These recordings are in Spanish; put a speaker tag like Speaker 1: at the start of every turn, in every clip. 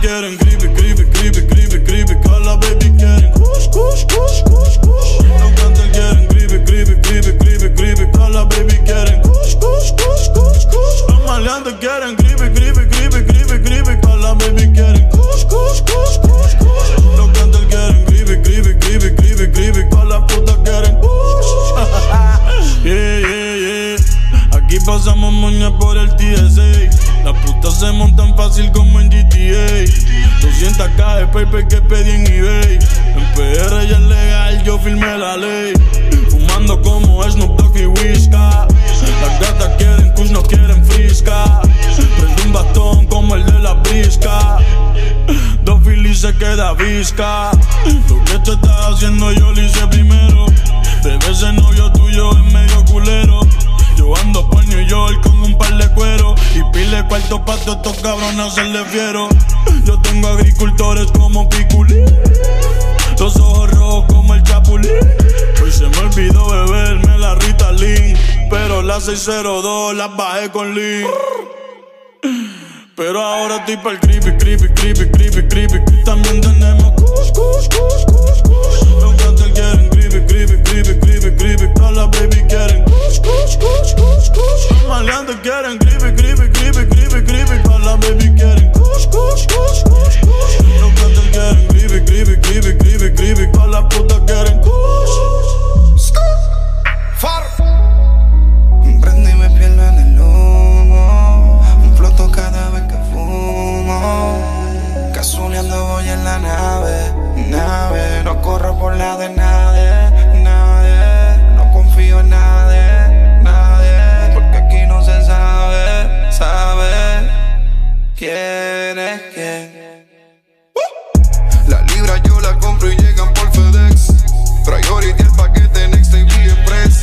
Speaker 1: quieren creepy, creepy, creepy, creepy, creepy. Call baby Aquí pasamos moña por el TSA. Las putas se montan fácil como en GTA. 200k de paper que pedí en eBay. En PR ya es legal, yo firmé la ley. Fumando como Snoop Dogg y Whisca. Las gatas quieren kush, no quieren frisca. Prendo un bastón como el de la brisca. Dos filis se queda visca. Lo que tú estás haciendo yo lo hice primero. Bebé, ese novio tuyo es medio culero. Todos estos cabrones hacerle fiero Yo tengo agricultores como Piculín Los ojos rojos como el Chapulín Hoy se me olvidó beberme la Ritalin Pero la 602 las bajé con Lean pero ahora estoy pa'l creepy, creepy, creepy, creepy, creepy. También tenemos kush, kush, kush, kush, kush. Los quieren creepy, creepy, creepy, creepy, creepy.
Speaker 2: Quién es quién. La libra yo la compro y llegan por FedEx. Priority el paquete Next TV Express.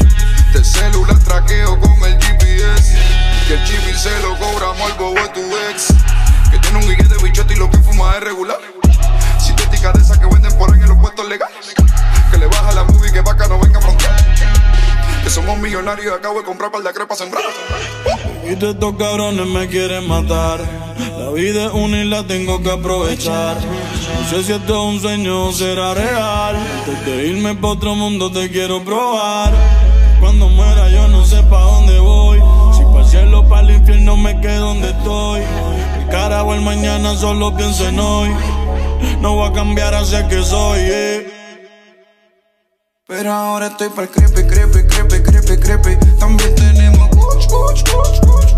Speaker 2: Del celular traqueo con el GPS. Que el chip y se lo cobramos al bobo de tu ex. Que tiene un guille de bichote y lo que fuma es regular. Sintética de esas que venden por ahí en los puestos legales. Que le baja la movie que vaca no venga a frontear. Que somos millonarios y acabo de comprar par de crepas sembrar.
Speaker 1: Y de estos cabrones me quieren matar. Vida es una y la tengo que aprovechar. No sé si esto es un sueño o será real. Antes de irme pa' otro mundo te quiero probar. Cuando muera yo no sé pa' dónde voy. Si para el cielo para el infierno me quedo donde estoy. El cara o el mañana solo pienso en hoy. No voy a cambiar hacia que soy. eh.
Speaker 2: Pero ahora estoy para el creepy, creepy, creepy, creepy, creepy. También tenemos kuch, kuch, kuch, kuch,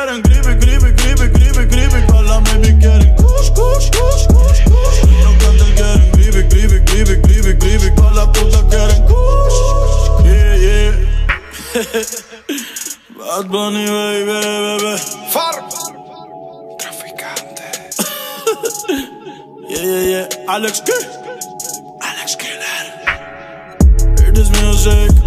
Speaker 2: quieren creepy, creepy, creepy, creepy.
Speaker 1: Pa' la baby quieren kush, kush, kush, kush, kush. Los cantantes quieren creepy, creepy, creepy, creepy. Pa' la puta quieren kush. Yeah, yeah. Bad Bunny, baby, baby.
Speaker 2: Far. Traficante.
Speaker 1: Yeah, yeah, yeah. Alex K. Alex Killer. Hear this music.